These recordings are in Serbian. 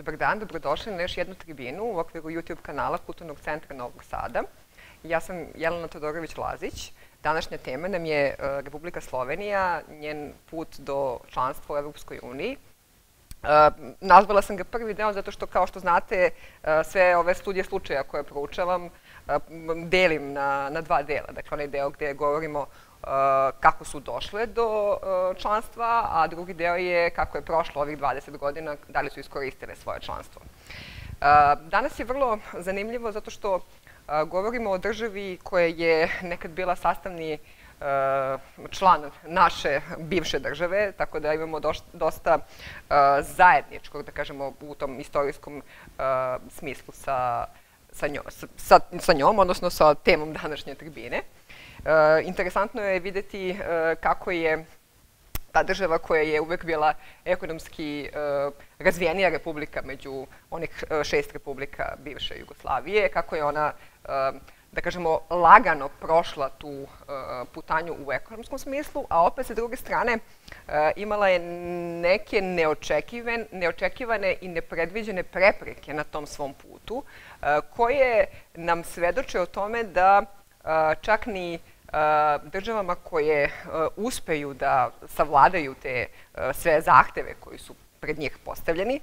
Dobar dan, dobrodošli na još jednu tribinu u okviru YouTube kanala Kulturnog centra Novog Sada. Ja sam Jelena Todorović-Lazić. Današnja tema nam je e, Republika Slovenija, njen put do članstva u Evropskoj uniji. E, nazvala sam ga prvi deo zato što, kao što znate, e, sve ove studije slučaja koje proučavam delim na, na dva dela. Dakle, onaj deo gde govorimo kako su došle do članstva, a drugi deo je kako je prošlo ovih 20 godina, da li su iskoristile svoje članstvo. Danas je vrlo zanimljivo zato što govorimo o državi koja je nekad bila sastavni član naše bivše države, tako da imamo dosta zajedničkog, da kažemo, u tom istorijskom smislu sa, sa, njom, sa, sa njom, odnosno sa temom današnje tribine. E, interesantno je videti e, kako je ta država koja je uvek bila ekonomski e, razvijenija republika među onih šest republika bivše Jugoslavije, kako je ona, da kažemo, lagano prošla tu putanju u ekonomskom smislu, a opet sa druge strane imala je neke neočekivane, i nepredviđene prepreke na tom svom putu, koje nam svedoče o tome da čak ni državama koje uspeju da savladaju te sve zahteve koji su pred njih postavljeni,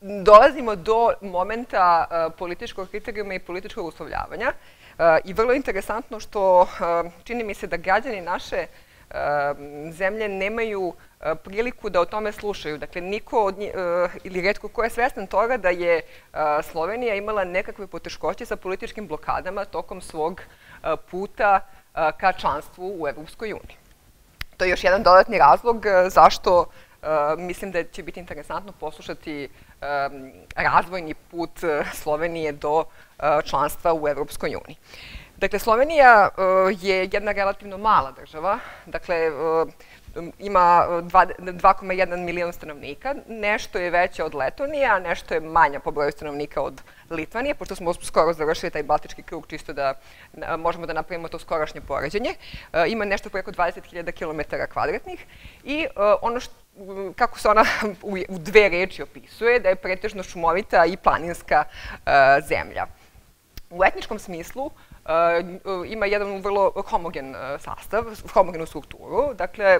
dolazimo do momenta političkog kriterijuma i političkog uslovljavanja. I vrlo interesantno što čini mi se da građani naše zemlje nemaju priliku da o tome slušaju. Dakle, niko od njih, ili redko ko je svestan toga da je Slovenija imala nekakve poteškoće sa političkim blokadama tokom svog puta ka članstvu u Evropskoj uniji. To je još jedan dodatni razlog zašto mislim da će biti interesantno poslušati razvojni put Slovenije do članstva u Evropskoj uniji. Dakle, Slovenija je jedna relativno mala država, dakle, ima 2,1 milion stanovnika, nešto je veća od Letonije, a nešto je manja po broju stanovnika od Litvanije, pošto smo skoro završili taj baltički krug, čisto da možemo da napravimo to skorašnje poređenje. Ima nešto preko 20.000 km kvadratnih i ono što kako se ona u dve reči opisuje, da je pretežno šumovita i planinska zemlja. U etničkom smislu, ima jedan vrlo homogen sastav, homogenu strukturu. Dakle,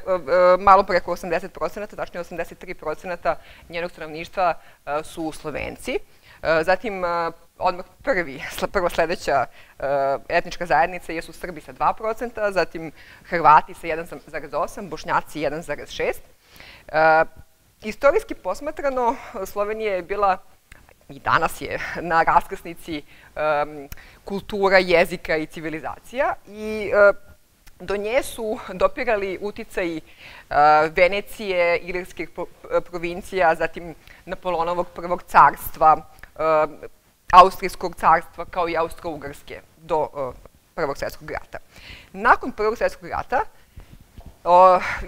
malo preko 80%, tačnije 83% njenog stanovništva su Slovenci. Zatim, odmah prvi, prva sledeća etnička zajednica jesu Srbi sa 2%, zatim Hrvati sa 1,8%, Bošnjaci 1,6%. Istorijski posmatrano, Slovenija je bila i danas je na raskrsnici kultura, jezika i civilizacija i do nje su dopirali uticaji Venecije, Ilirskih provincija, zatim Napoleonovog prvog carstva, Austrijskog carstva kao i Austro-Ugrske do uh, Prvog svjetskog rata. Nakon Prvog svjetskog rata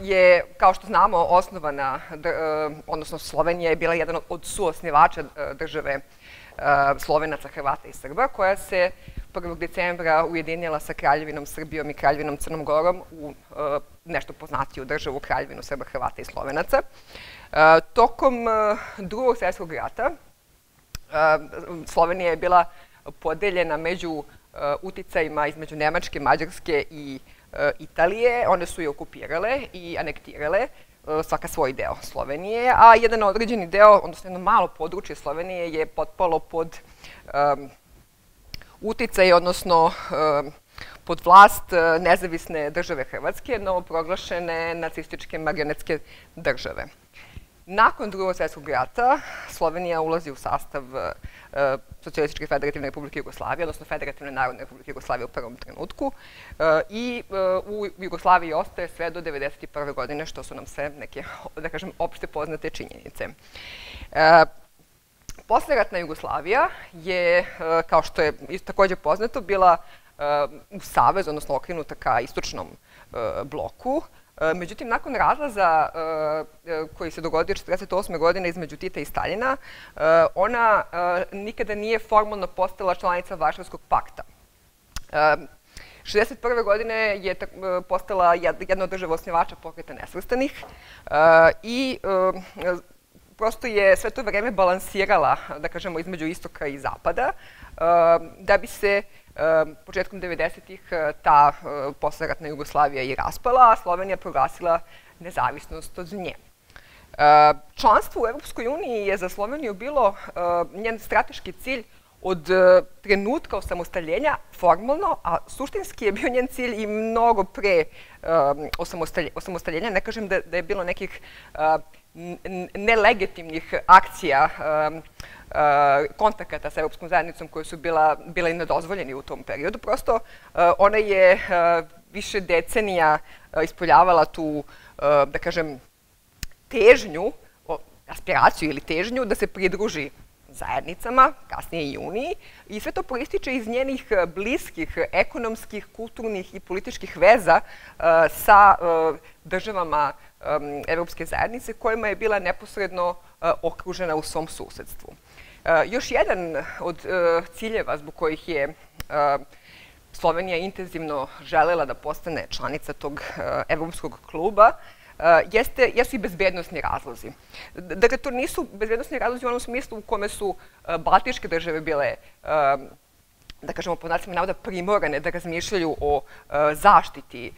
je, kao što znamo, osnovana, odnosno Slovenija je bila jedan od suosnivača države Slovenaca, Hrvata i Srba, koja se 1. decembra ujedinjala sa Kraljevinom Srbijom i Kraljevinom Crnom Gorom u nešto poznatiju državu Kraljevinu Srba, Hrvata i Slovenaca. Tokom drugog svjetskog rata Slovenija je bila podeljena među uticajima između Nemačke, Mađarske i E, Italije, one su je okupirale i anektirale e, svaka svoj deo Slovenije, a jedan određeni deo, odnosno jedno malo područje Slovenije je potpalo pod uticaj, odnosno pod vlast nezavisne države Hrvatske, novoproglašene nacističke marionetske države. Nakon drugog svjetskog rata Slovenija ulazi u sastav e, Socialističke federativne republike Jugoslavije, odnosno Federativne narodne republike Jugoslavije u prvom trenutku e, i e, u Jugoslaviji ostaje sve do 1991. godine, što su nam sve neke, da kažem, opšte poznate činjenice. Posleratna Jugoslavija je, kao što je takođe poznato, bila u savez, odnosno okrenuta ka istočnom bloku, E, međutim, nakon razlaza e, e, koji se dogodio 1948. godine između Tita i Staljina, ona nikada nije formalno postala članica Varšavskog pakta. 1961. godine je postala jedna od država osnivača pokreta nesvrstanih i prosto je sve to vreme balansirala, da kažemo, između istoka i zapada, da bi se početkom 90-ih ta posleratna Jugoslavija i raspala, a Slovenija proglasila nezavisnost od nje. Članstvo u Evropskoj uniji je za Sloveniju bilo njen strateški cilj od trenutka osamostaljenja formalno, a suštinski je bio njen cilj i mnogo pre osamostaljenja. Ne kažem da, da je bilo nekih nelegitimnih akcija kontakata sa Europskom zajednicom koje su bila, bila nedozvoljeni u tom periodu. Prosto ona je više decenija ispoljavala tu, da kažem, težnju, aspiraciju ili težnju da se pridruži zajednicama, kasnije i Uniji, i sve to proističe iz njenih bliskih ekonomskih, kulturnih i političkih veza sa državama Evropske zajednice, kojima je bila neposredno okružena u svom susedstvu. Još jedan od ciljeva zbog kojih je Slovenija intenzivno želela da postane članica tog evropskog kluba jeste, jesu i bezbednostni razlozi. Dakle, to nisu bezbednostni razlozi u onom smislu u kome su Baltičke države bile da kažemo po nacima navoda primorane da razmišljaju o zaštiti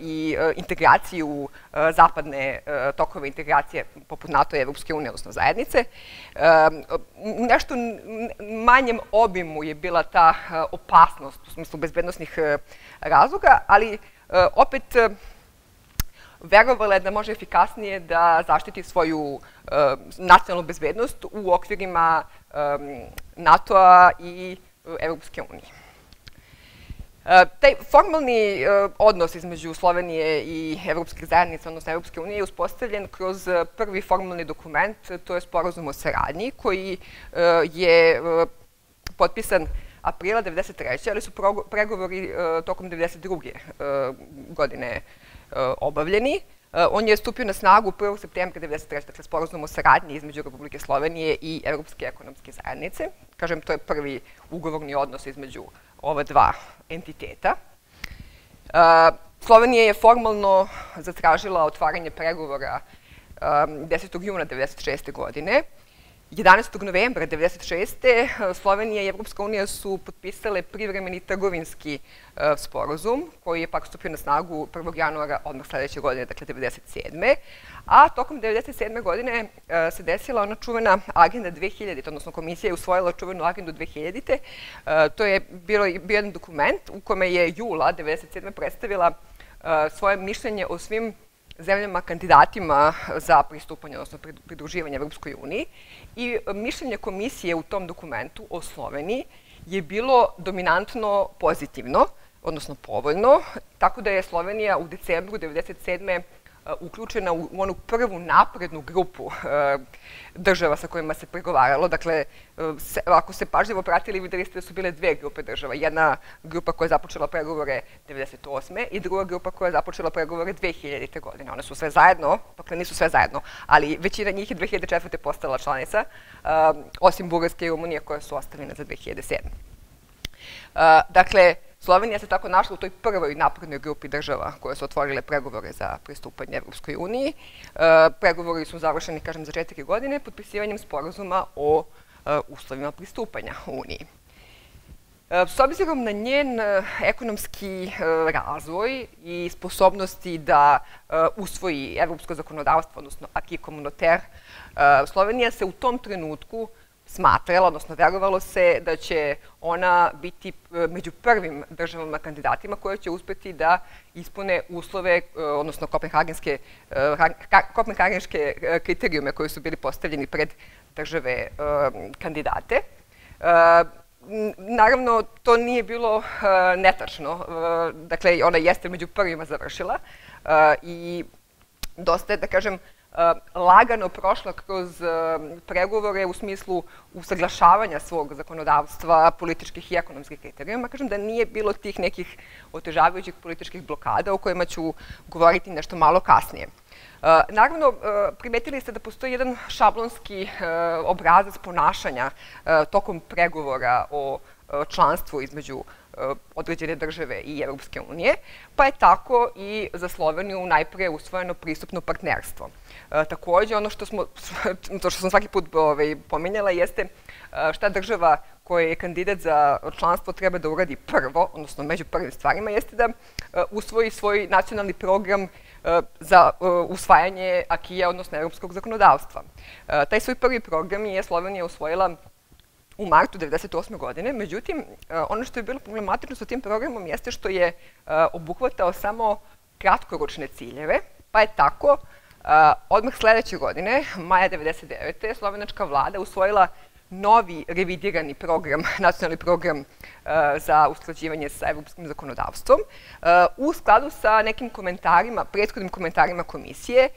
i integraciji u zapadne tokove integracije poput NATO i Evropske unije, odnosno zajednice. U nešto manjem obimu je bila ta opasnost u smislu bezbednostnih razloga, ali opet verovala je da može efikasnije da zaštiti svoju nacionalnu bezbednost u okvirima NATO-a i Evropske unije. Taj formalni odnos između Slovenije i Evropske zajednice, odnosno Evropske unije, je uspostavljen kroz prvi formalni dokument, to je sporazum o saradnji, koji je potpisan aprila 1993. ali su pregovori tokom 1992. godine obavljeni. On je stupio na snagu 1. septembra 1993. dakle sporazum o saradnji između Republike Slovenije i Evropske ekonomske zajednice. Kažem, to je prvi ugovorni odnos između ova dva entiteta. Slovenija je formalno zatražila otvaranje pregovora 10. juna 1996. godine 11. novembra 1996. Slovenija i Evropska unija su potpisale privremeni trgovinski sporozum, koji je pak stupio na snagu 1. januara odmah sledeće godine, dakle 1997. A tokom 1997. godine se desila ona čuvena agenda 2000, odnosno komisija je usvojila čuvenu agendu 2000. To je bio jedan dokument u kome je jula 1997. predstavila svoje mišljenje o svim zemljama kandidatima za pristupanje, odnosno pridruživanje Evropskoj uniji. I mišljenje komisije u tom dokumentu o Sloveniji je bilo dominantno pozitivno, odnosno povoljno, tako da je Slovenija u decembru 1997 uključena u onu prvu naprednu grupu država sa kojima se pregovaralo. Dakle, ako ste pažljivo pratili, videli ste da su bile dve grupe država. Jedna grupa koja je započela pregovore 1998. i druga grupa koja je započela pregovore 2000. godine. One su sve zajedno, dakle nisu sve zajedno, ali većina njih je 2004. postala članica, osim Bugarske i Rumunije koje su ostavljene za 2007. Dakle, Slovenija se tako našla u toj prvoj naprednoj grupi država koje su otvorile pregovore za pristupanje Evropskoj uniji. Pregovori su završeni, kažem, za četiri godine potpisivanjem sporazuma o uslovima pristupanja Uniji. S obzirom na njen ekonomski razvoj i sposobnosti da usvoji evropsko zakonodavstvo, odnosno acquis communautaire, Slovenija se u tom trenutku smatrala, odnosno verovalo se da će ona biti e, među prvim državama kandidatima koje će uspeti da ispune uslove, e, odnosno kopenhagenske, e, kopenhagenske kriterijume koji su bili postavljeni pred države kandidate. Naravno, to nije bilo netačno. Dakle, ona jeste među prvima završila i dosta je, da kažem, lagano prošla kroz pregovore u smislu usaglašavanja svog zakonodavstva, političkih i ekonomskih kriterijuma. Kažem da nije bilo tih nekih otežavajućih političkih blokada o kojima ću govoriti nešto malo kasnije. Naravno, primetili ste da postoji jedan šablonski obrazac ponašanja tokom pregovora o članstvu između određene države i Evropske unije, pa je tako i za Sloveniju najpre usvojeno pristupno partnerstvo. Takođe, ono što, smo, to što sam svaki put ovaj, pominjala jeste šta država koja je kandidat za članstvo treba da uradi prvo, odnosno među prvim stvarima, jeste da usvoji svoj nacionalni program za usvajanje akija, odnosno evropskog zakonodavstva. Taj svoj prvi program je Slovenija usvojila u martu 1998. godine. Međutim, ono što je bilo problematično sa tim programom jeste što je obuhvatao samo kratkoročne ciljeve, pa je tako odmah sledeće godine, maja 1999. slovenačka vlada usvojila novi revidirani program, nacionalni program za usklađivanje sa evropskim zakonodavstvom, u skladu sa nekim komentarima, prethodnim komentarima komisije,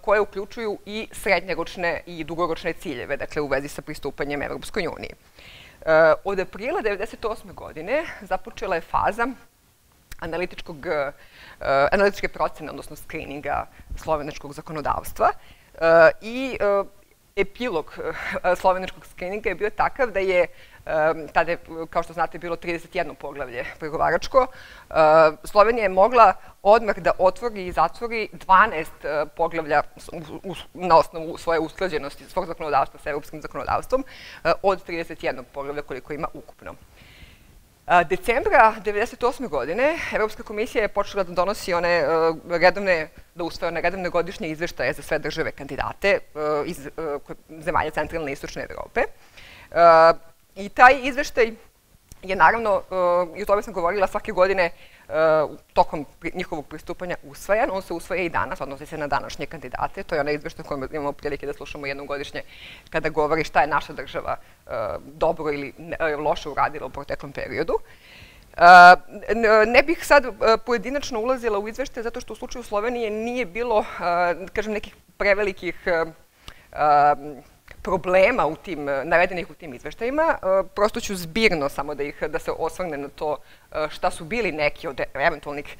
koje uključuju i srednjeročne i dugoročne ciljeve, dakle u vezi sa pristupanjem Evropskoj uniji. Od aprila 1998. godine započela je faza analitičkog, analitičke procene, odnosno screeninga slovenačkog zakonodavstva i epilog eh, slovenačkog skrininga je bio takav da je tada je, kao što znate, bilo 31 poglavlje pregovaračko. Eh, Slovenija je mogla odmah da otvori i zatvori 12 eh, poglavlja na osnovu svoje usklađenosti, svog zakonodavstva sa evropskim zakonodavstvom, od 31 poglavlja koliko ima ukupno. Decembra 1998. godine Evropska komisija je počela da donosi one redovne, da usvoje one redovne godišnje izveštaje za sve države kandidate iz zemalja centralne i istočne Evrope. I taj izveštaj je naravno, i o tome sam govorila svake godine, tokom njihovog pristupanja usvajan. On se usvaja i danas, odnosi se na današnje kandidate. To je onaj izveštaj kojem imamo prilike da slušamo jednom godišnje kada govori šta je naša država dobro ili loše uradila u proteklom periodu. Ne bih sad pojedinačno ulazila u izvešte zato što u slučaju Slovenije nije bilo, kažem, nekih prevelikih problema u tim, navedenih u tim izveštajima. E, prosto ću zbirno samo da ih, da se osvrne na to e, šta su bili neki od eventualnih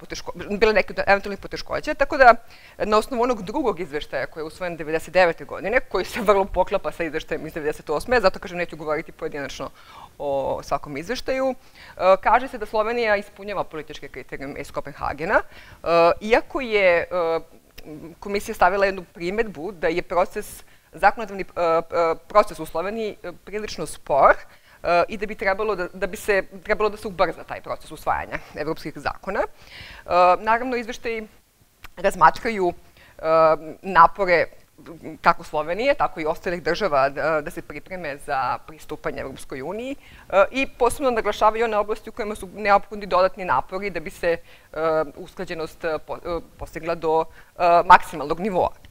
poteškoća, bile neki od eventualnih poteškoća, tako da na osnovu onog drugog izveštaja koji je usvojen 99. godine, koji se vrlo poklapa sa izveštajem iz 98. zato kažem neću govoriti pojedinačno o svakom izveštaju, kaže se da Slovenija ispunjava političke kriterijume iz Kopenhagena, iako je komisija stavila jednu primetbu da je proces zakonodavni e, e, proces u Sloveniji e, prilično spor i da bi trebalo da, da bi se trebalo da se ubrza taj proces usvajanja evropskih zakona. Naravno, izveštaji razmatraju napore kako Slovenije, tako i ostalih država da se pripreme za pristupanje Evropskoj uniji i posebno naglašavaju one oblasti u kojima su neophodni dodatni napori da bi se usklađenost postigla do maksimalnog nivoa.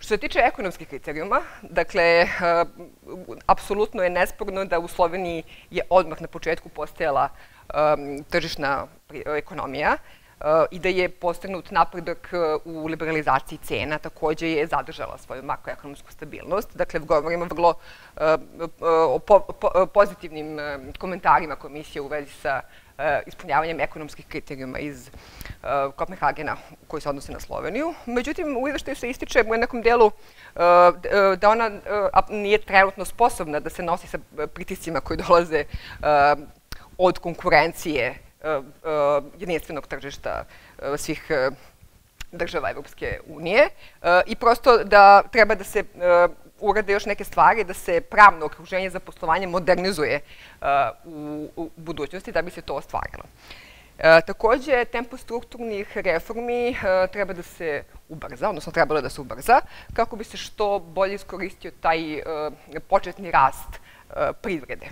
Što se tiče ekonomskih kriterijuma, dakle, uh, apsolutno je nesporno da u Sloveniji je odmah na početku postojala tržišna ekonomija uh, i da je postignut napredak u liberalizaciji cena, takođe je zadržala svoju makroekonomsku stabilnost. Dakle, govorimo vrlo o pozitivnim komentarima komisije u vezi sa ispunjavanjem ekonomskih kriterijuma iz Uh, Kopenhagena koji se odnose na Sloveniju. Međutim, u izveštaju se ističe u jednakom delu uh, da ona nije trenutno sposobna da se nosi sa pritiscima koji dolaze od konkurencije jedinstvenog tržišta svih država Evropske unije i prosto da treba da se urade još neke stvari, da se pravno okruženje za poslovanje modernizuje u, u budućnosti da bi se to ostvarilo. E, takođe, tempo strukturnih reformi e, treba da se ubrza, odnosno trebalo da se ubrza, kako bi se što bolje iskoristio taj početni rast privrede.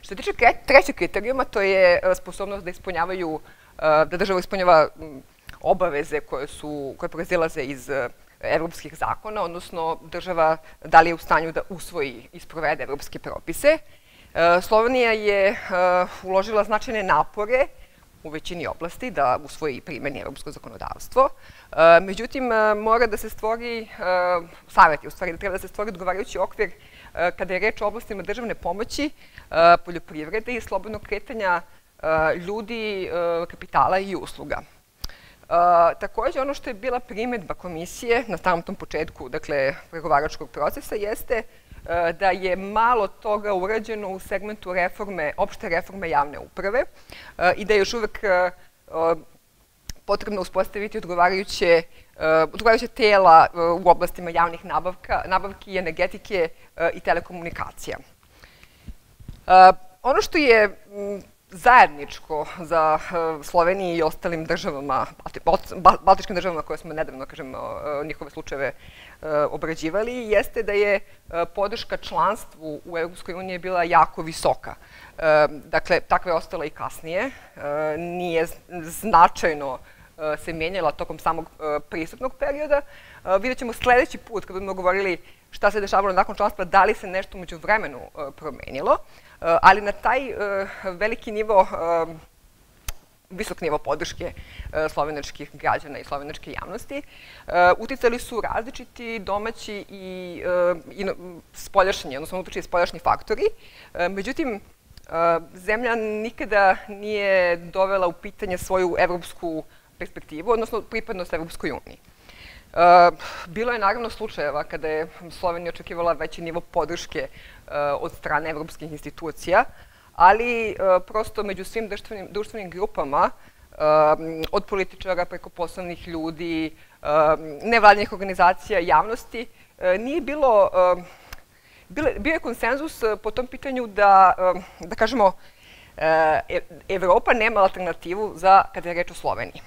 Što se tiče trećeg kriterijuma, to je sposobnost da ispunjavaju, da država ispunjava obaveze koje, su, koje proizilaze iz evropskih zakona, odnosno država da li je u stanju da usvoji i sprovede evropske propise. E, Slovenija je e, uložila značajne napore u većini oblasti da usvoji i primeni evropsko zakonodavstvo. E, međutim, mora da se stvori, savjet je u stvari da treba da se stvori odgovarajući okvir kada je reč o oblastima državne pomoći, poljoprivrede i slobodnog kretanja ljudi, kapitala i usluga. Takođe, ono što je bila primetba komisije na samom početku, dakle, pregovaračkog procesa, jeste da je malo toga urađeno u segmentu reforme, opšte reforme javne uprave i da je još uvek potrebno uspostaviti odgovarajuće, odgovarajuće tela u oblastima javnih nabavka, nabavki, energetike i telekomunikacija. Ono što je zajedničko za eh, Sloveniji i ostalim državama, baltičkim državama koje smo nedavno, kažem, njihove slučajeve eh, obrađivali, jeste da je podrška članstvu u Europskoj uniji bila jako visoka. Dakle, takva je ostala i kasnije. Nije značajno se menjala tokom samog pristupnog perioda. Vidjet ćemo sledeći put, kad budemo govorili šta se dešavalo nakon članstva, da li se nešto među vremenu promenilo. Eh, ali na taj eh, veliki nivo eh, visok nivo podrške slovenačkih građana i slovenačke javnosti. Uticali su različiti domaći i, spoljašnji, odnosno unutrašnji spoljašnji faktori. Međutim, zemlja nikada nije dovela u pitanje svoju evropsku perspektivu, odnosno pripadnost Evropskoj uniji. Bilo je naravno slučajeva kada je Slovenija očekivala veći nivo podrške od strane evropskih institucija, ali prosto među svim društvenim, društvenim grupama, od političara preko poslovnih ljudi, nevladnih organizacija, javnosti, nije bilo, bio je konsenzus po tom pitanju da, da kažemo, e, Evropa nema alternativu za kada je reč o Sloveniji.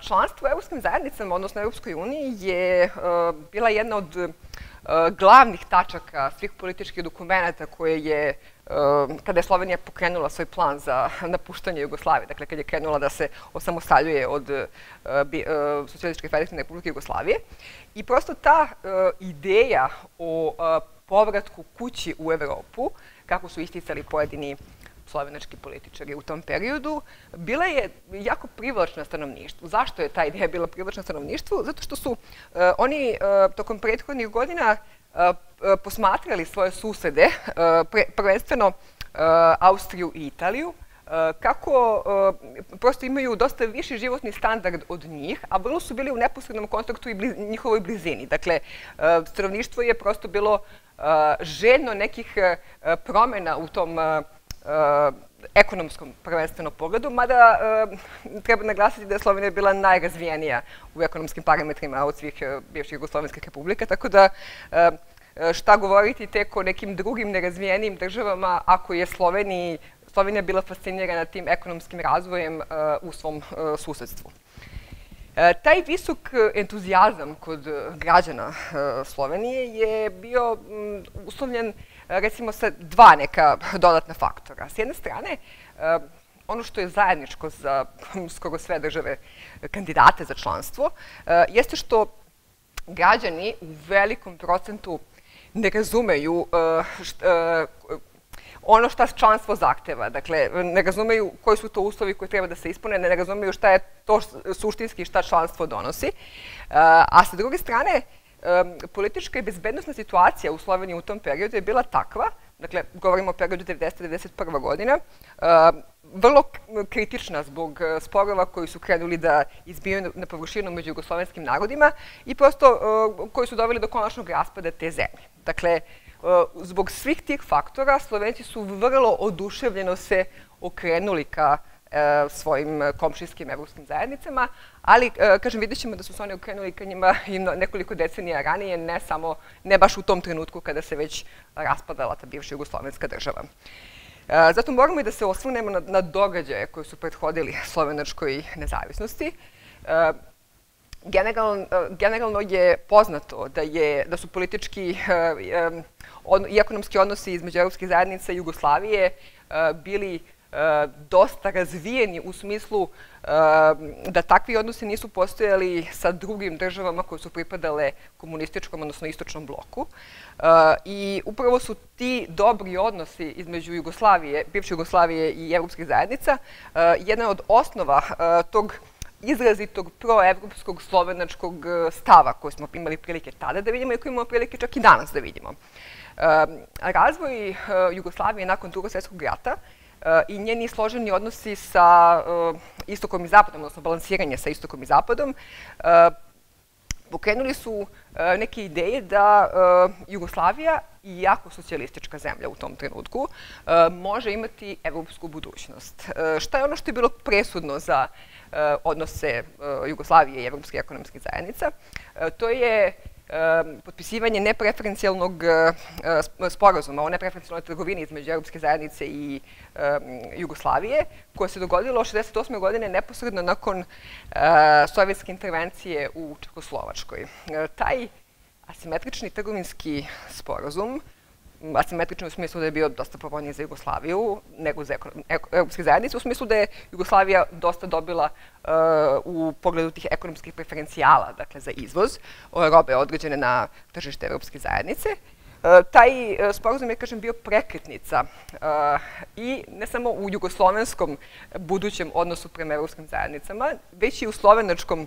Članstvo u evropskim zajednicama, odnosno Evropskoj uniji, je bila jedna od glavnih tačaka svih političkih dokumenta koje je, kada je Slovenija pokrenula svoj plan za napuštanje Jugoslavije, dakle kada je krenula da se osamostaljuje od Socialističke federativne republike Jugoslavije. I prosto ta ideja o povratku kući u Evropu, kako su isticali pojedini slovenački političari u tom periodu, bila je jako privlačna stanovništvu. Zašto je ta ideja bila privlačna stanovništvu? Zato što su uh, oni uh, tokom prethodnih godina uh, posmatrali svoje susede, prvenstveno Austriju i Italiju, kako prosto imaju dosta viši životni standard od njih, a vrlo su bili u neposrednom kontaktu i bliz, njihovoj blizini. Dakle, stanovništvo je prosto bilo željno nekih promena u tom ekonomskom prvenstveno pogledu, mada uh, treba naglasiti da je Slovenija bila najrazvijenija u ekonomskim parametrima od svih uh, bivših jugoslovenskih republika, tako da šta govoriti tek o nekim drugim nerazvijenim državama ako je Sloveniji, Slovenija bila fascinirana tim ekonomskim razvojem u svom susedstvu. Taj visok entuzijazam kod građana Slovenije je bio uslovljen recimo sa dva neka dodatna faktora. S jedne strane, eh, ono što je zajedničko za skoro sve države kandidate za članstvo, eh, jeste što građani u velikom procentu ne razumeju ono šta članstvo zahteva. Dakle, ne razumeju koji su to uslovi koji treba da se ispune, ne razumeju šta je to suštinski šta članstvo donosi. A sa druge strane, politička i bezbednostna situacija u Sloveniji u tom periodu je bila takva, dakle, govorimo o periodu 90-91. godina, vrlo kritična zbog e, sporova koji su krenuli da izbijaju na površinu među jugoslovenskim narodima i prosto e, koji su doveli do konačnog raspada te zemlje. Dakle, e, zbog svih tih faktora Slovenci su vrlo oduševljeno se okrenuli ka E, svojim komšijskim evropskim zajednicama, ali, e, kažem, vidjet ćemo da su se oni okrenuli ka njima i nekoliko decenija ranije, ne samo, ne baš u tom trenutku kada se već raspadala ta bivša jugoslovenska država. E, zato moramo i da se osvrnemo na, na događaje koji su prethodili slovenačkoj nezavisnosti. Generalno, generalno je poznato da, je, da su politički i ekonomski odnosi između evropskih zajednica i Jugoslavije bili dosta razvijeni u smislu eh, da takvi odnosi nisu postojali sa drugim državama koje su pripadale komunističkom, odnosno istočnom bloku. Eh, I upravo su ti dobri odnosi između Jugoslavije, bivše Jugoslavije i evropskih zajednica jedna od osnova tog izrazitog proevropskog slovenačkog stava koji smo imali prilike tada da vidimo i koji imamo prilike čak i danas da vidimo. Razvoj Jugoslavije nakon drugog svjetskog rata i njeni složeni odnosi sa uh, istokom i zapadom, odnosno balansiranje sa istokom i zapadom, uh, pokrenuli su neke ideje da Jugoslavija, iako socijalistička zemlja u tom trenutku, može imati evropsku budućnost. Šta je ono što je bilo presudno za odnose Jugoslavije i Evropske ekonomske zajednica? To je potpisivanje nepreferencijalnog sporazuma o nepreferencijalnoj trgovini između Europske zajednice i Jugoslavije, koje se dogodilo 68. godine neposredno nakon sovjetske intervencije u Čekoslovačkoj. Taj asimetrični trgovinski sporazum asimetrično u smislu da je bio dosta povoljniji za Jugoslaviju nego za Europske zajednice, u smislu da je Jugoslavija dosta dobila uh, u pogledu tih ekonomskih preferencijala, dakle za izvoz, robe određene na tržište Europske zajednice. Uh, taj uh, sporazum je, kažem, bio prekretnica i ne samo u jugoslovenskom budućem odnosu prema evropskim zajednicama, već i u slovenačkom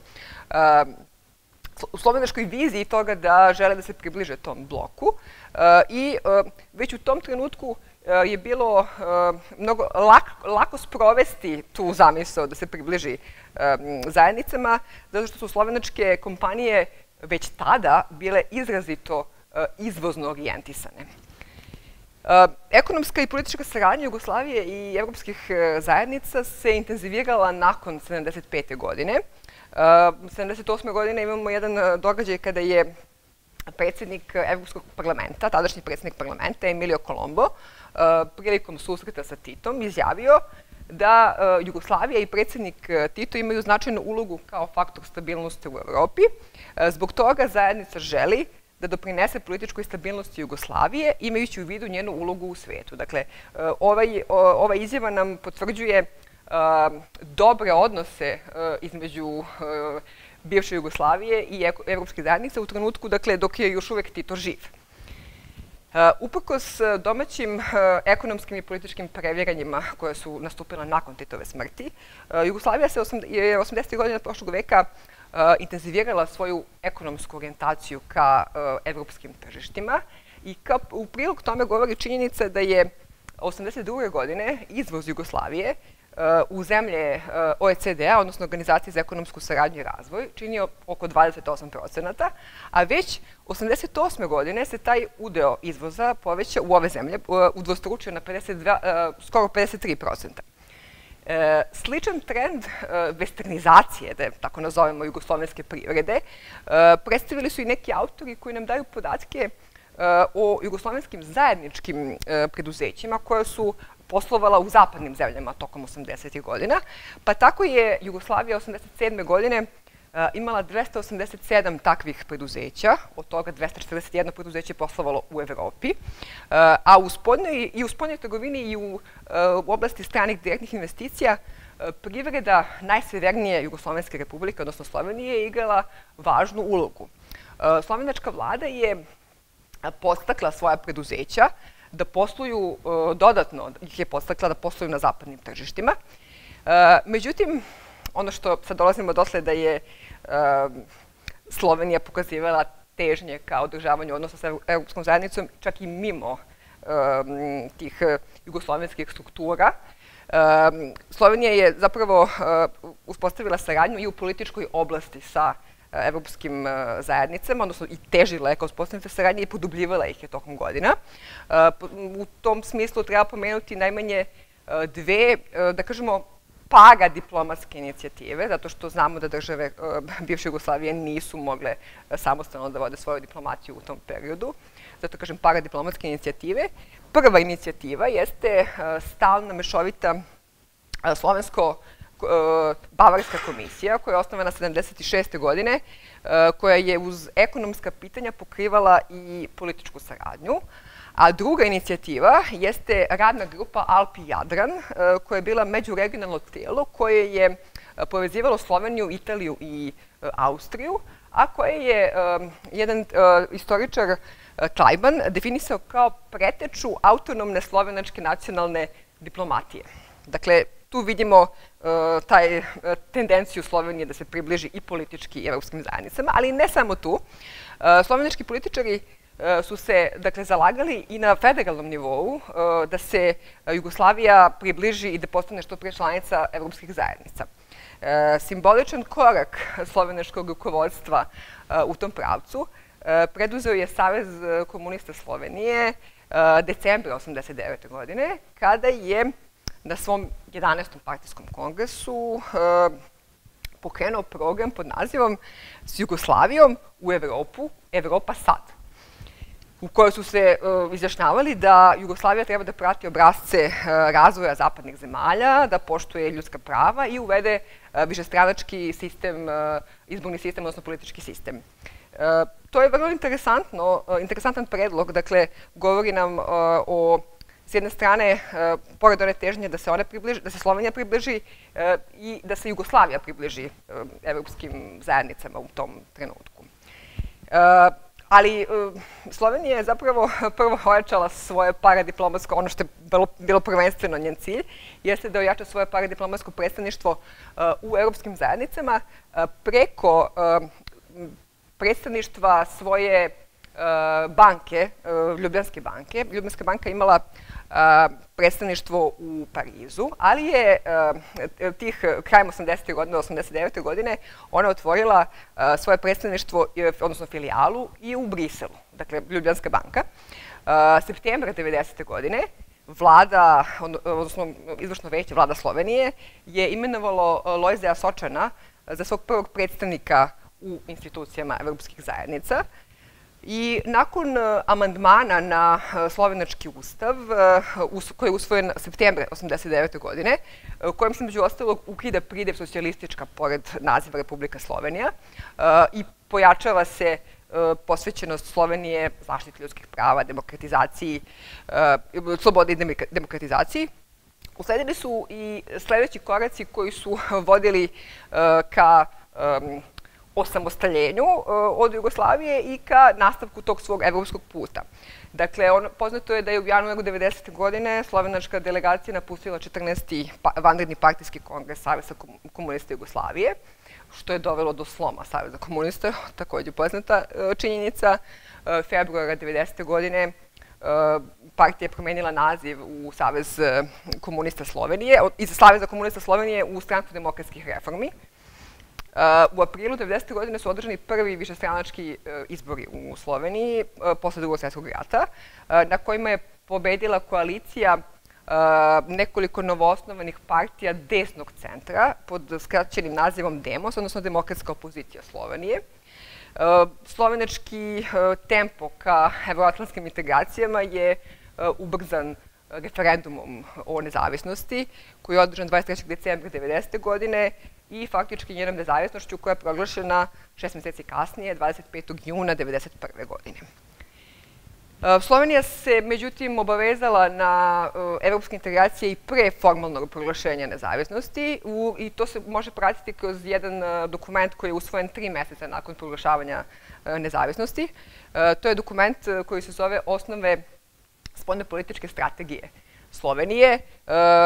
u slovenačkoj viziji toga da žele da se približe tom bloku i već u tom trenutku je bilo mnogo lako sprovesti tu zamisao da se približi zajednicama, zato što su slovenačke kompanije već tada bile izrazito izvozno orijentisane. Ekonomska i politička saradnja Jugoslavije i evropskih zajednica se intenzivirala nakon 75. godine. 78. godine imamo jedan događaj kada je predsednik Evropskog parlamenta, tadašnji predsednik parlamenta, Emilio Colombo, prilikom susreta sa Titom, izjavio da Jugoslavija i predsednik Tito imaju značajnu ulogu kao faktor stabilnosti u Evropi. Zbog toga zajednica želi da doprinese političkoj stabilnosti Jugoslavije, imajući u vidu njenu ulogu u svetu. Dakle, ovaj, ova izjava nam potvrđuje dobre odnose između bivše Jugoslavije i Evropske zajednice u trenutku, dakle, dok je još uvek Tito živ. Uprkos domaćim ekonomskim i političkim previranjima koje su nastupila nakon Titove smrti, Jugoslavija se je 80. godina prošlog veka intenzivirala svoju ekonomsku orijentaciju ka evropskim tržištima i u prilog tome govori činjenica da je 82. godine izvoz Jugoslavije u zemlje OECD-a, odnosno Organizacije za ekonomsku saradnju i razvoj, činio oko 28 procenata, a već 88. godine se taj udeo izvoza poveća u ove zemlje, udvostručio na 52, skoro 53 procenta. sličan trend westernizacije, da tako nazovemo, jugoslovenske privrede, predstavili su i neki autori koji nam daju podatke o jugoslovenskim zajedničkim preduzećima koja su poslovala u zapadnim zemljama tokom 80. godina, pa tako je Jugoslavija 87. godine imala 287 takvih preduzeća, od toga 241 preduzeće poslovalo u Evropi, a u spodnoj, i u spodnoj trgovini i u, u oblasti stranih direktnih investicija privreda najsevernije Jugoslovenske republike, odnosno Slovenije, je igrala važnu ulogu. Slovenačka vlada je postakla svoja preduzeća da posluju e, dodatno, ih je postakla da posluju na zapadnim tržištima. E, međutim, ono što sad dolazimo dosle da je e, Slovenija pokazivala težnje ka održavanju odnosa sa Europskom zajednicom, čak i mimo tih jugoslovenskih struktura. Slovenija je zapravo uspostavila saradnju i u političkoj oblasti sa evropskim e, zajednicama, odnosno i težila je kao uspostavljena saradnje i produbljivala ih je tokom godina. E, u tom smislu treba pomenuti najmanje e, dve, da kažemo, para diplomatske inicijative, zato što znamo da države bivše Jugoslavije nisu mogle samostalno da vode svoju diplomaciju u tom periodu. Zato kažem para diplomatske inicijative. Prva inicijativa jeste stalna mešovita slovensko E, Bavarska komisija, koja je osnovana 76. godine, e, koja je uz ekonomska pitanja pokrivala i političku saradnju. A druga inicijativa jeste radna grupa Alpi Jadran, e, koja je bila međuregionalno telo koje je povezivalo Sloveniju, Italiju i Austriju, a koje je jedan istoričar Klajban definisao kao preteču autonomne slovenačke nacionalne diplomatije. Dakle, tu vidimo taj, uh, tendenciju Slovenije da se približi i politički i evropskim zajednicama, ali ne samo tu. Uh, Slovenački političari su se dakle, zalagali i na federalnom nivou da se Jugoslavija približi i da postane što prije članica evropskih zajednica. Simboličan korak slovenačkog rukovodstva u tom pravcu preduzeo je Savez komunista Slovenije decembra 89. godine, kada je na svom 11. partijskom kongresu pokrenuo program pod nazivom s Jugoslavijom u Evropu, Evropa sad u kojoj su se uh, izjašnjavali da Jugoslavija treba da prati obrazce uh, razvoja zapadnih zemalja, da poštuje ljudska prava i uvede uh, višestranački sistem, izborni sistem, odnosno politički sistem. To je vrlo interesantno, interesantan predlog, dakle, govori nam o s jedne strane, pored one težnje da se, one približi, da se Slovenija približi i da se Jugoslavija približi evropskim zajednicama u tom trenutku. Ali Slovenija je zapravo prvo ojačala svoje paradiplomatsko, ono što je bilo, bilo prvenstveno njen cilj, jeste da ojača svoje paradiplomatsko predstavništvo u evropskim zajednicama preko predstavništva svoje banke, Ljubljanske banke. Ljubljanska banka imala predstavništvo u Parizu, ali je tih krajem 80. godine, 89. godine, ona otvorila svoje predstavništvo, odnosno filijalu i u Briselu, dakle Ljubljanska banka. Septembra 90. godine vlada, odnosno izvršno veće vlada Slovenije, je imenovalo Lojzeja Sočana za svog prvog predstavnika u institucijama evropskih zajednica. I nakon e, amandmana na e, slovenački ustav, e, koji je usvojen septembre 89. godine, kojem se među ostalog ukida pridev socijalistička pored naziva Republika Slovenija i pojačava se posvećenost Slovenije zaštiti ljudskih prava, demokratizaciji, slobodi i demokratizaciji. Usledili su i sledeći koraci koji su vodili ka osamostaljenju uh, od Jugoslavije i ka nastavku tog svog evropskog puta. Dakle, poznato je da je u januaru 90. godine slovenačka delegacija napustila 14. Pa, vanredni partijski kongres Saveza komunista Jugoslavije, što je dovelo do sloma Saveza komunista, takođe poznata uh, činjenica. Uh, februara 90. godine partija je promenila naziv u Savez komunista Slovenije, iz Saveza komunista Slovenije u stranku demokratskih reformi. U aprilu 90. godine su održani prvi višestranački e, izbori u Sloveniji e, posle drugog svjetskog rata, na kojima je pobedila koalicija nekoliko novoosnovanih partija desnog centra pod skraćenim nazivom DEMOS, odnosno Demokratska opozicija Slovenije. Slovenački tempo ka evroatlanskim integracijama je ubrzan referendumom o nezavisnosti, koji je održan 23. decembra 1990. godine i faktički njenom nezavisnošću koja je proglašena šest meseci kasnije, 25. juna 1991. godine. E, Slovenija se, međutim, obavezala na e, evropske integracije i pre formalnog proglašenja nezavisnosti i to se može pratiti kroz jedan e, dokument koji je usvojen tri meseca nakon proglašavanja nezavisnosti. To je dokument koji se zove Osnove spoljne političke strategije Slovenije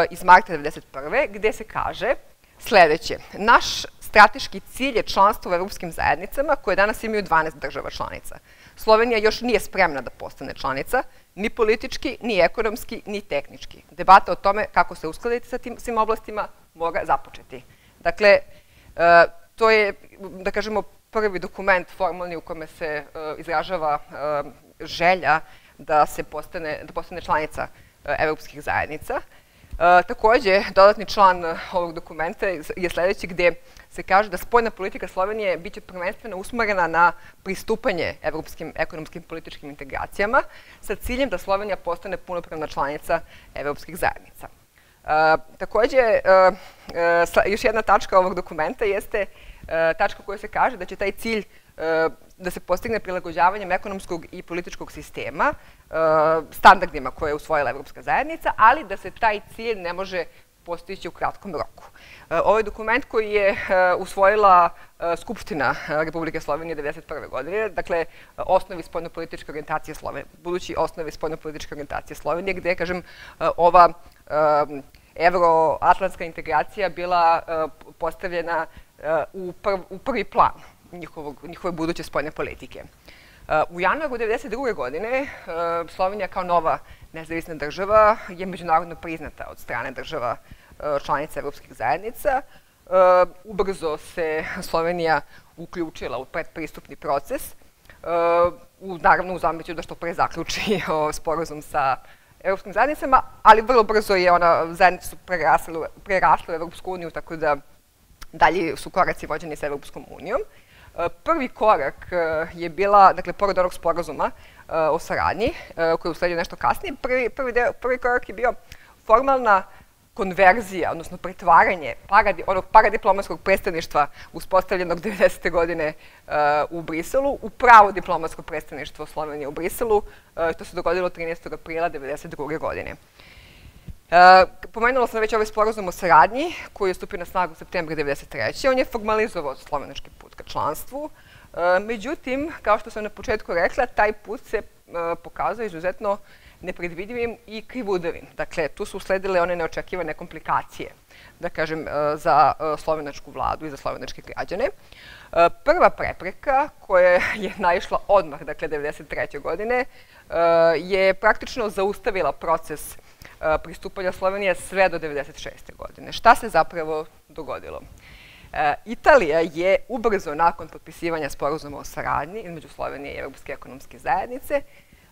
iz marta 1991. gde se kaže Sledeće, naš strateški cilj je članstvo u evropskim zajednicama koje danas imaju 12 država članica. Slovenija još nije spremna da postane članica, ni politički, ni ekonomski, ni tehnički. Debata o tome kako se uskladiti sa tim svim oblastima mora započeti. Dakle, e, to je, da kažemo, prvi dokument formalni u kome se e, izražava e, želja da se postane, da postane članica evropskih zajednica. E, takođe, dodatni član ovog dokumenta je sledeći gde se kaže da spoljna politika Slovenije biće prvenstveno usmerena na pristupanje evropskim ekonomskim političkim integracijama sa ciljem da Slovenija postane punopravna članica evropskih zajednica. E, takođe, e, još jedna tačka ovog dokumenta jeste tačka koja se kaže da će taj cilj da se postigne prilagođavanjem ekonomskog i političkog sistema e, standardima koje je usvojila Evropska zajednica, ali da se taj cilj ne može postići u kratkom roku. E, ovo je dokument koji je e, usvojila Skupština Republike Slovenije 1991. godine, dakle, osnovi spoljno-političke orijentacije Slovenije, budući osnovi spoljno-političke orijentacije Slovenije, gde, kažem, ova evroatlantska integracija bila postavljena u prvi plan njihovog, njihove buduće spoljne politike. Uh, u januaru 1992. godine uh, Slovenija kao nova nezavisna država je međunarodno priznata od strane država uh, članica evropskih zajednica, ubrzo se Slovenija uključila u predpristupni proces, u, naravno uz ambiciju da što pre zaključi sporazum sa evropskim zajednicama, ali vrlo brzo je ona zajednica su prerasla u Evropsku uniju, tako da dalje su koraci vođeni sa Evropskom unijom. Prvi korak je bila, dakle, pored onog sporazuma o saradnji, koji je usledio nešto kasnije, prvi, prvi, deo, prvi korak je bio formalna konverzija, odnosno pretvaranje paradi, onog paradiplomatskog predstavništva uspostavljenog 90. godine uh, u Briselu u pravo diplomatsko predstavništvo Slovenije u Briselu. Uh, to se dogodilo 13. aprila 92. godine. Uh, pomenula sam već ovaj sporazum o saradnji koji je stupio na snagu u septembru 1993. On je formalizovao slovenački put ka članstvu. Uh, međutim, kao što sam na početku rekla, taj put se uh, pokazao izuzetno nepredvidivim i krivudavim. Dakle, tu su usledile one neočekivane komplikacije, da kažem, za slovenačku vladu i za slovenačke građane. Prva prepreka koja je naišla odmah, dakle, 1993. godine, je praktično zaustavila proces pristupanja Slovenije sve do 1996. godine. Šta se zapravo dogodilo? Italija je ubrzo nakon potpisivanja sporazuma o saradnji između Slovenije i Evropske ekonomske zajednice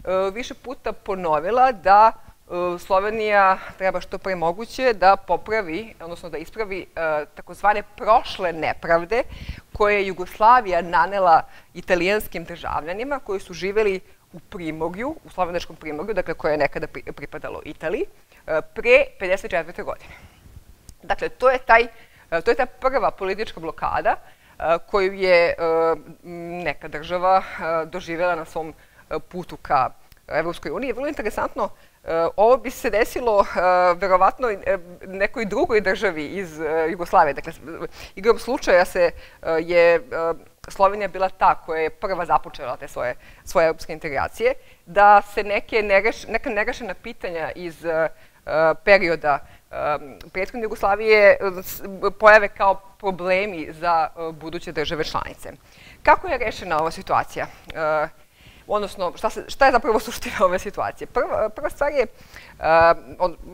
E, više puta ponovila da e, Slovenija treba što pre moguće da popravi, odnosno da ispravi e, takozvane prošle nepravde koje je Jugoslavija nanela italijanskim državljanima koji su živeli u Primorju, u slovenačkom Primorju, dakle koje je nekada pripadalo Italiji, pre 54. godine. Dakle, to je, taj, to je ta prva politička blokada koju je neka država doživjela na svom putu ka Evropskoj uniji. Vrlo interesantno, e, ovo bi se desilo e, verovatno e, nekoj drugoj državi iz Jugoslavije. Dakle, igrom slučaja se je Slovenija bila ta koja je prva započela te svoje, svoje evropske integracije, da se neke nereš, neka nerešena pitanja iz perioda prethodne Jugoslavije pojave kao problemi za buduće države članice. Kako je rešena ova situacija? odnosno šta, se, šta je zapravo suština ove situacije? Prva, prva stvar je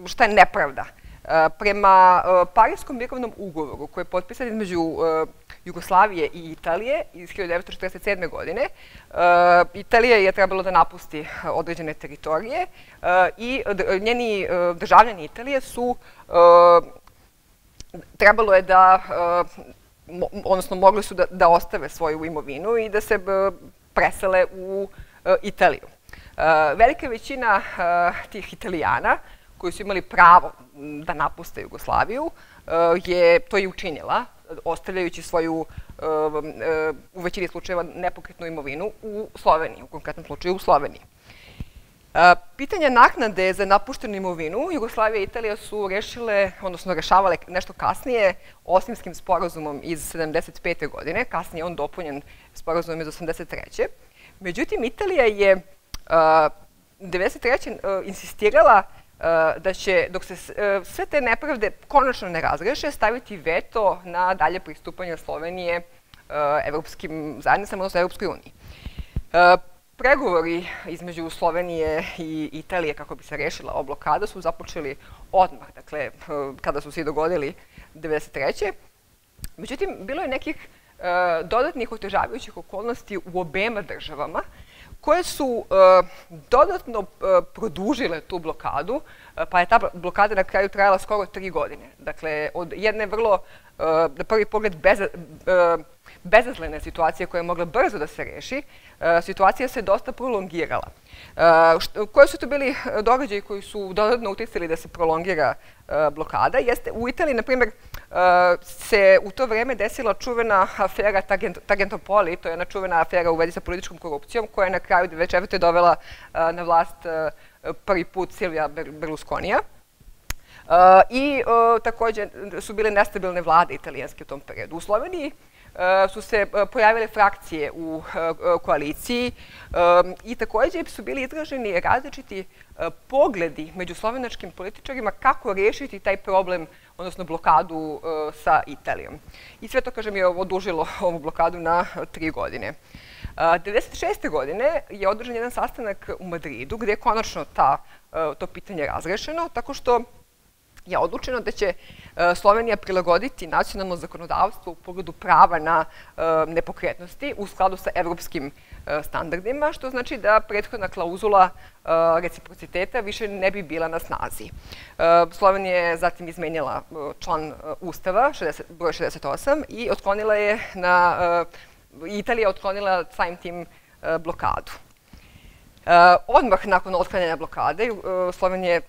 šta je nepravda. Uh, prema uh, Parijskom mirovnom ugovoru koji je potpisan između uh, Jugoslavije i Italije iz 1947. godine, Italija je trebalo da napusti određene teritorije i njeni državljani Italije su trebalo je da odnosno mogli su da, da ostave svoju imovinu i da se presele u e, Italiju. E, velika većina e, tih Italijana koji su imali pravo da napuste Jugoslaviju je to i učinila, ostavljajući svoju u većini slučajeva nepokretnu imovinu u Sloveniji, u konkretnom slučaju u Sloveniji. Pitanje naknade za napuštenu imovinu Jugoslavija i Italija su rešile, odnosno rešavale nešto kasnije Osimskim sporazumom iz 75. godine, kasnije on dopunjen sporazumom iz 83. Međutim, Italija je uh, 93. Uh, insistirala da će, dok se uh, sve te nepravde konačno ne razreše, staviti veto na dalje pristupanje Slovenije uh, evropskim zajednicama, odnosno Evropskoj uniji. Uh, pregovori između Slovenije i Italije kako bi se rešila ova blokada su započeli odmah, dakle, kada su se i dogodili 93. Međutim, bilo je nekih E, dodatnih otežavajućih okolnosti u obema državama, koje su e, dodatno e, produžile tu blokadu, pa je ta blokada na kraju trajala skoro tri godine. Dakle, od jedne vrlo, na prvi pogled, bez, bezazlene situacije koja je mogla brzo da se reši, situacija se dosta prolongirala. Koje su to bili događaji koji su dodatno uticali da se prolongira blokada? Jeste, u Italiji, na primjer, se u to vreme desila čuvena afera Tagentopoli, to je jedna čuvena afera u vezi sa političkom korupcijom, koja je na kraju 2004. dovela na vlast prvi put Silvija Berlusconija. I takođe su bile nestabilne vlade italijanske u tom periodu. U Sloveniji su se pojavile frakcije u koaliciji i takođe su bili izraženi različiti pogledi među slovenačkim političarima kako rešiti taj problem odnosno blokadu uh, sa Italijom. I sve to, kažem, je odužilo ovu blokadu na tri godine. Uh, 96. godine je održan jedan sastanak u Madridu gde je konačno ta, to pitanje razrešeno, tako što je odlučeno da će e, Slovenija prilagoditi nacionalno zakonodavstvo u pogledu prava na e, nepokretnosti u skladu sa evropskim e, standardima, što znači da prethodna klauzula reciprociteta više ne bi bila na snazi. Slovenija je zatim izmenjala član Ustava, 60, broj 68, i otklonila je na... Italija otklonila samim tim blokadu. Odmah nakon otklanjanja blokade, Slovenija je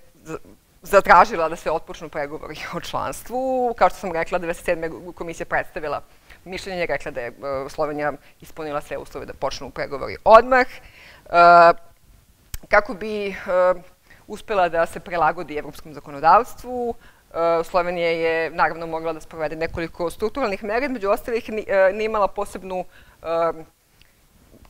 zatražila da se otpočnu pregovori o članstvu. Kao što sam rekla, 97. komisija predstavila mišljenje, rekla da je e, Slovenija ispunila sve uslove da počnu pregovori odmah. E, kako bi e, uspela da se prelagodi evropskom zakonodavstvu, Slovenija je naravno mogla da sprovede nekoliko strukturalnih mera, među ostalih nije imala posebnu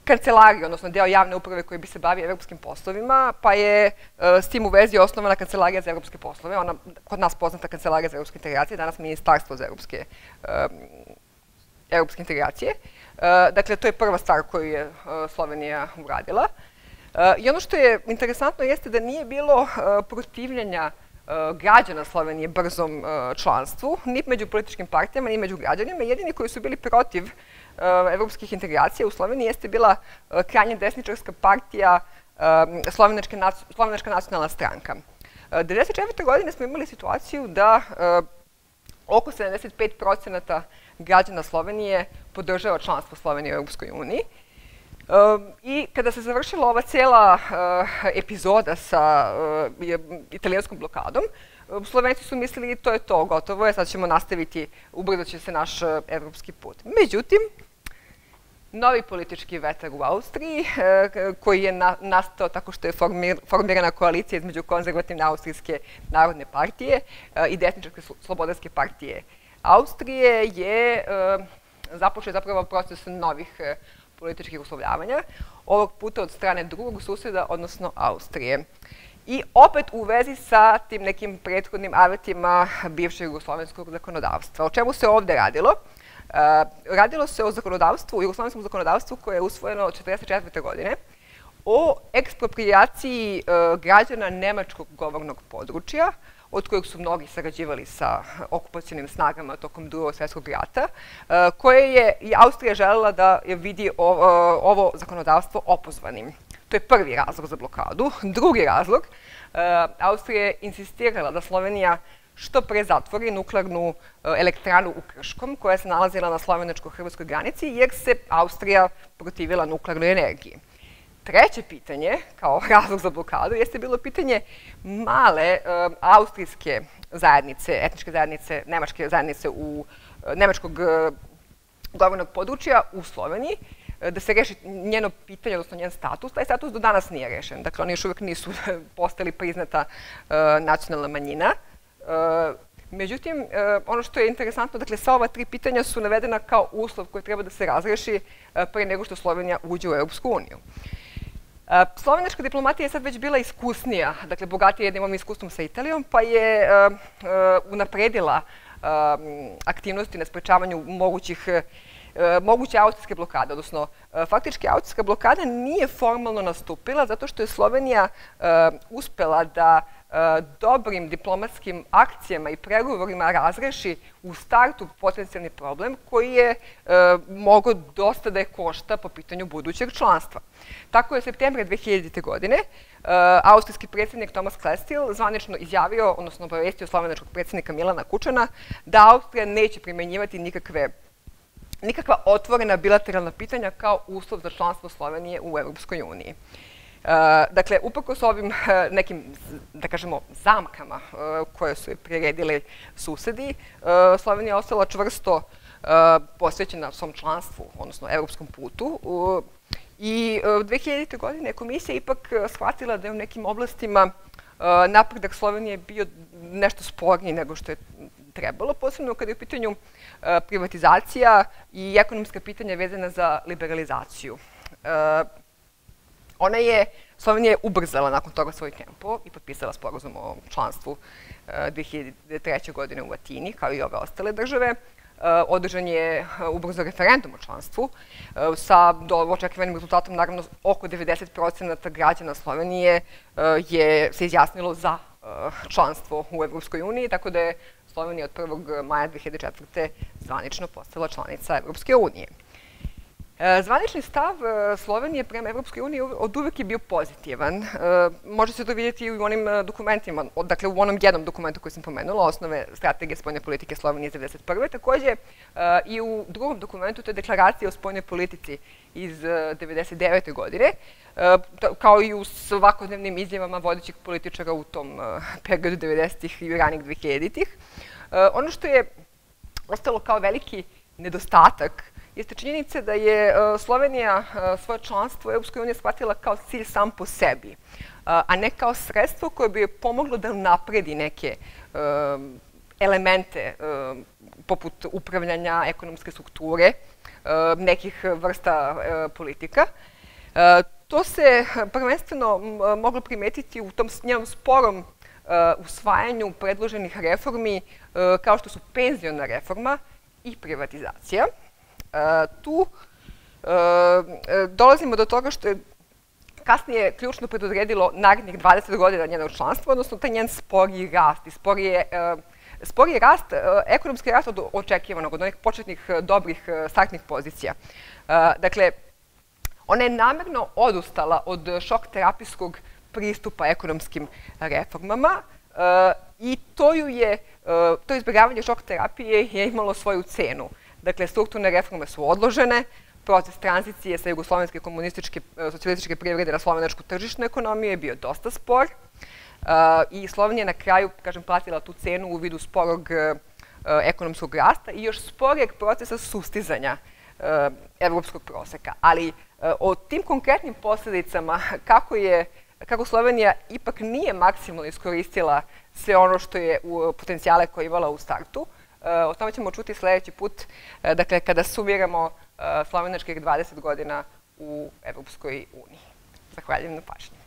kancelariju, odnosno deo javne uprave koji bi se bavio evropskim poslovima, pa je s tim u vezi osnovana kancelarija za evropske poslove, ona kod nas poznata kancelarija za evropske integracije, danas ministarstvo za evropske, evropske integracije. Uh, dakle, to je prva stvar koju je uh, Slovenija uradila. I ono što je interesantno jeste da nije bilo protivljenja građana Slovenije brzom članstvu, ni među političkim partijama, ni među građanima. Jedini koji su bili protiv evropskih integracija u Sloveniji jeste bila krajnje desničarska partija Slovenačka nacionalna stranka. 1994. godine smo imali situaciju da oko 75% građana Slovenije podržava članstvo Slovenije u Europskoj uniji. I kada se završila ova cela epizoda sa italijanskom blokadom, Slovenci su mislili to je to, gotovo je, sad ćemo nastaviti, ubrzo će se naš evropski put. Međutim, novi politički vetar u Austriji, koji je nastao tako što je formirana koalicija između konzervativne Austrijske narodne partije i desničarske slobodarske partije Austrije, je e, započeo zapravo proces novih političkih uslovljavanja, ovog puta od strane drugog suseda, odnosno Austrije. I opet u vezi sa tim nekim prethodnim avetima bivšeg jugoslovenskog zakonodavstva. O čemu se ovde radilo? radilo se o zakonodavstvu, jugoslovenskom zakonodavstvu koje je usvojeno od 1944. godine, o eksproprijaciji e, građana nemačkog govornog područja, od kojeg su mnogi sarađivali sa okupacijenim snagama tokom drugog svjetskog rata, e, koje je i Austrija želela da vidi ovo, ovo zakonodavstvo opozvanim. To je prvi razlog za blokadu. Drugi razlog, e, Austrija je insistirala da Slovenija što pre zatvori nuklearnu e, elektranu u Krškom, koja se nalazila na slovenačko-hrvatskoj granici, jer se Austrija protivila nuklearnoj energiji. Treće pitanje, kao razlog za blokadu, jeste bilo pitanje male austrijske zajednice, etničke zajednice, nemačke zajednice u uh, nemačkog uh, govornog područja u Sloveniji, da se reši njeno pitanje, odnosno njen status. Taj status do danas nije rešen. Dakle, oni još uvek nisu postali priznata nacionalna manjina. E, međutim, e, ono što je interesantno, dakle, sva ova tri pitanja su navedena kao uslov koji treba da se razreši e, pre nego što Slovenija uđe u Europsku uniju. Slovenačka diplomatija je sad već bila iskusnija, dakle, bogatija jednim iskustvom sa Italijom, pa je unapredila aktivnosti na sprečavanju mogućih moguće austrijske blokade, odnosno faktički austrijska blokada nije formalno nastupila zato što je Slovenija uspela da dobrim diplomatskim akcijama i pregovorima razreši u startu potencijalni problem koji je e, mogo dosta da je košta po pitanju budućeg članstva. Tako je u septembra 2000. godine e, austrijski predsjednik Thomas Klestil zvanično izjavio, odnosno obavestio slovenačkog predsjednika Milana Kučana, da Austrija neće primenjivati nikakve nikakva otvorena bilateralna pitanja kao uslov za članstvo Slovenije u Evropskoj uniji. Dakle, s ovim uh, nekim, da kažemo, zamkama uh, koje su je priredili susedi, Slovenija je ostala čvrsto posvećena svom članstvu, odnosno evropskom putu. I 2000. godine komisija ipak shvatila da je u nekim oblastima napredak Slovenije bio nešto sporniji nego što je trebalo, posebno kada je u pitanju privatizacija i ekonomska pitanja vezana za liberalizaciju. Ona je, Slovenija je ubrzala nakon toga svoj tempo i potpisala sporazum o članstvu 2003. E, godine u Atini, kao i ove ostale države. E, održan je e, ubrzo referendum o članstvu sa očekivanim rezultatom, naravno, oko 90% građana Slovenije je se izjasnilo za članstvo u Evropskoj uniji, tako da je Slovenija od 1. maja 2004. zvanično postala članica Evropske unije. E, zvanični stav e, Slovenije prema Evropskoj uniji od uvek je bio pozitivan. E, može se to vidjeti i u onim dokumentima, dakle u onom jednom dokumentu koji sam pomenula, osnove strategije spoljne politike Slovenije iz 1991. Takođe i u drugom dokumentu, to je deklaracija o spoljnoj politici iz 1999. godine, kao i u svakodnevnim izjavama vodećih političara u tom periodu 90-ih i ranih 2000-ih. Ono što je ostalo kao veliki nedostatak jeste činjenica da je e, Slovenija e, svoje članstvo u Europskoj uniji shvatila kao cilj sam po sebi, e, a ne kao sredstvo koje bi pomoglo da napredi neke elemente poput upravljanja ekonomske strukture, nekih vrsta politika. To se prvenstveno moglo primetiti u tom njenom sporom usvajanju predloženih reformi kao što su penziona reforma i privatizacija tu e, dolazimo do toga što je kasnije ključno predodredilo narednih 20 godina njenog članstva, odnosno taj njen sporiji rast i sporiji, e, sporiji rast, e, ekonomski rast od očekivanog, od onih početnih dobrih startnih pozicija. Dakle, ona je namerno odustala od šok terapijskog pristupa ekonomskim reformama i to ju je, to izbjegavanje šok terapije je imalo svoju cenu. Dakle, strukturne reforme su odložene, proces tranzicije sa jugoslovenske komunističke, e, socijalističke privrede na slovenačku tržišnu ekonomiju je bio dosta spor uh, i Slovenija na kraju, kažem, platila tu cenu u vidu sporog uh, ekonomskog rasta i još sporijeg procesa sustizanja evropskog proseka. Ali o tim konkretnim posledicama, kako je kako Slovenija ipak nije maksimalno iskoristila sve ono što je u potencijale koje je imala u startu, o tome ćemo čuti sledeći put, eh, dakle, kada sumiramo eh, slovenačkih 20 godina u Evropskoj uniji. Zahvaljujem na pažnji.